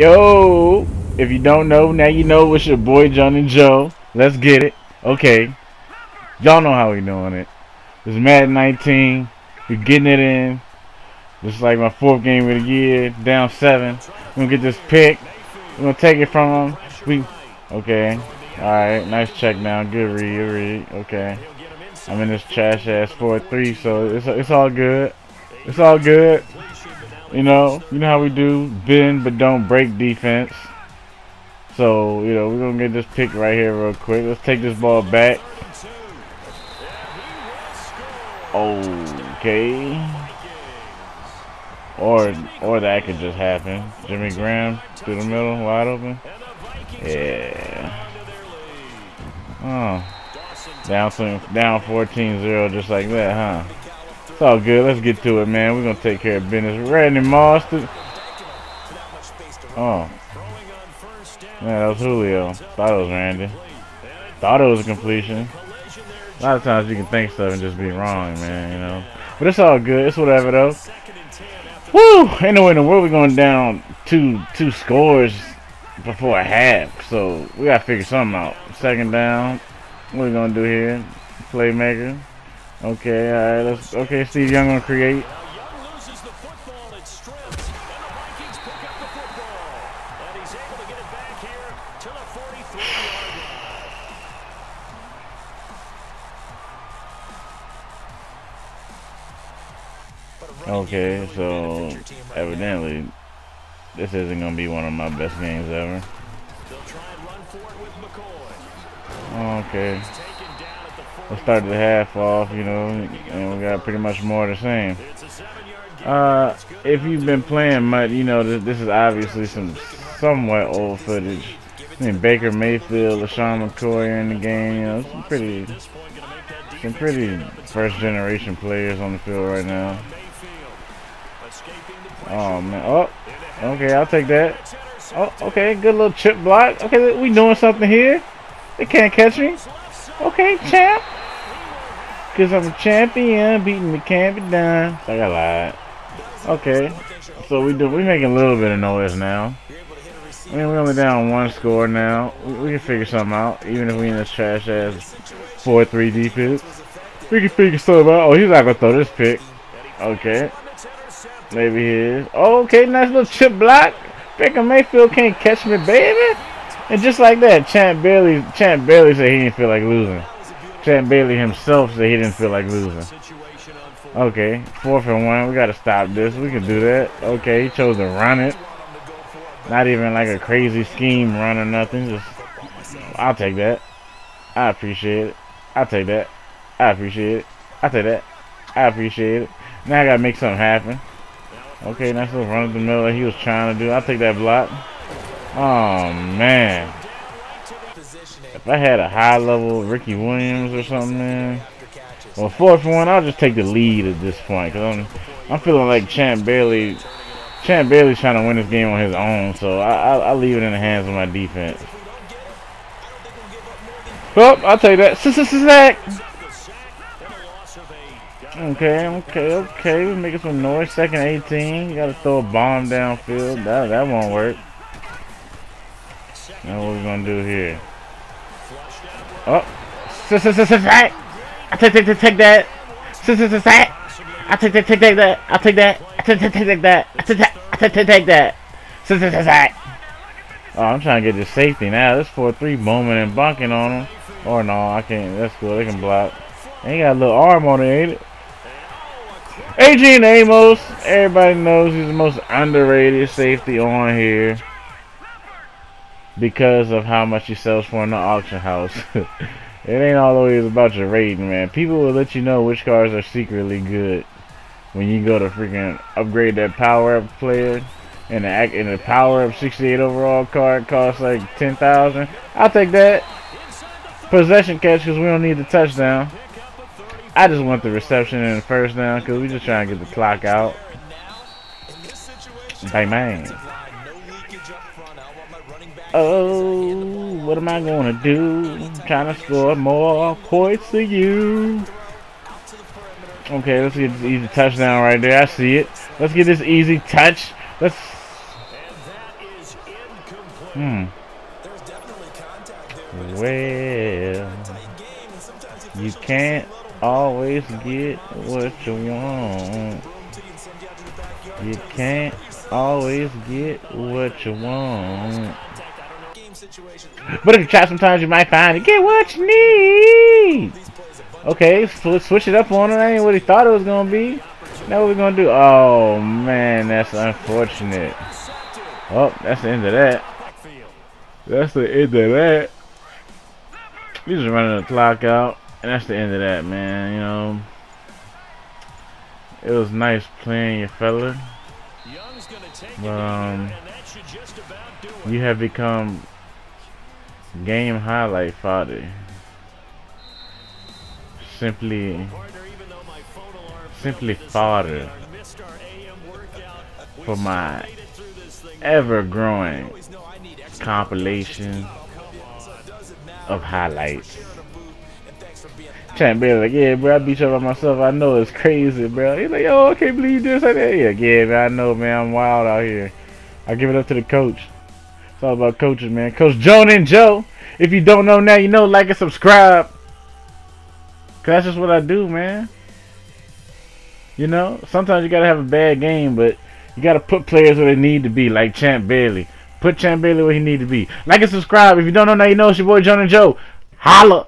Yo, if you don't know, now you know it's your boy Jounin Joe. Let's get it. Okay. Y'all know how we doing it. It's Madden 19. We're getting it in. This is like my fourth game of the year. Down seven. We're gonna get this pick. We're gonna take it from him. We okay. Alright, nice check now. Good read, good read. Okay. I'm in this trash ass 4-3, so it's it's all good. It's all good. You know, you know how we do bend but don't break defense. So, you know, we're going to get this pick right here real quick. Let's take this ball back. Okay. Or or that could just happen. Jimmy Graham through the middle, wide open. Yeah. Oh. Down, down 14-0 just like that, huh? It's all good. Let's get to it, man. We're going to take care of business. Randy Moss. Oh. Man, that was Julio. Thought it was Randy. Thought it was a completion. A lot of times you can think stuff and just be wrong, man, you know. But it's all good. It's whatever, though. Woo! Anyway, in the world, we're going down two two scores before a half. So we got to figure something out. Second down. What are we going to do here? Playmaker. Okay, all right. Let's. Okay, Steve Young gonna create. Okay, so evidently this isn't gonna be one of my best games ever. Okay. Let's start the half off, you know, and we got pretty much more of the same. Uh, if you've been playing much, you know, this, this is obviously some somewhat old footage. I mean, Baker Mayfield, LeSean McCoy are in the game, you know, some pretty, some pretty first generation players on the field right now. Oh, man. Oh, okay, I'll take that. Oh, okay, good little chip block. Okay, we doing something here. They can't catch me. Okay, champ. Because I'm a champion, beating the can't be done. I got lied. Okay. So we do we making a little bit of noise now. I mean we're only down one score now. We, we, can figure something out, even if we in this trash ass four three defense. We can figure something out. Oh he's not gonna throw this pick. Okay. Maybe he is. Oh, okay, nice little chip block. Baker Mayfield can't catch me, baby. And just like that, Champ barely, Champ Bailey said he didn't feel like losing. Champ Bailey himself said he didn't feel like losing. Okay, fourth and one. We got to stop this. We can do that. Okay, he chose to run it. Not even like a crazy scheme run or nothing. Just, I'll take that. I appreciate it. I'll take that. I appreciate it. I'll take that. I appreciate it. Now I got to make something happen. Okay, nice little run up the middle that he was trying to do. I'll take that block. Oh, man. If I had a high level Ricky Williams or something, man. Well, fourth one, I'll just take the lead at this point because I'm, I'm feeling like Champ Bailey, Champ Bailey's trying to win this game on his own. So I, I, I'll leave it in the hands of my defense. Well, I'll take that. Sack. Okay, okay, okay. We're making some noise. Second 18. You got to throw a bomb downfield. That that won't work. Now what we gonna do here? Oh, sack! I take take take that. I take take take that. I take that. I take take take that. I take I take take that. Sack! Oh, I'm trying to get this safety now. This 4-3 booming and bunking on him. Or no, I can't. That's cool. They can block. They got a little arm on it, ain't it? Adrian Amos. Everybody knows he's the most underrated safety on here because of how much he sells for in the auction house. it ain't always about your rating, man. People will let you know which cars are secretly good when you go to freaking upgrade that power up player. And the and the power up 68 overall card costs like 10,000. I'll take that possession catch because we don't need the touchdown. I just want the reception and the first down because we just trying to get the clock out. Bang man. Oh, what am I gonna do? I'm trying to score more points than you. Okay, let's get this easy touchdown right there. I see it. Let's get this easy touch. Let's. Hmm. Well, you can't always get what you want. You can't always get what you want. But in the chat, sometimes you might find you get what you need. Okay, switch it up on it. I ain't what he thought it was gonna be. Now what we gonna do? Oh man, that's unfortunate. Oh, that's the end of that. That's the end of that. We just running the clock out, and that's the end of that, man. You know, it was nice playing you, fella. But um, you have become game highlight fodder. Simply, simply fodder for my ever-growing compilation of highlights. Champ be like, yeah, bro, I beat you up by myself. I know it's crazy, bro. He's like, yo, I can't believe you did that. Yeah, yeah, man, I know, man. I'm wild out here. I give it up to the coach. It's all about coaches, man. Coach Jounin Joe. If you don't know now, you know, like and subscribe. Cause that's just what I do, man. You know, sometimes you gotta have a bad game, but you gotta put players where they need to be, like Champ Bailey. Put Champ Bailey where he need to be. Like and subscribe. If you don't know now, you know it's your boy Jounin Joe. Holla!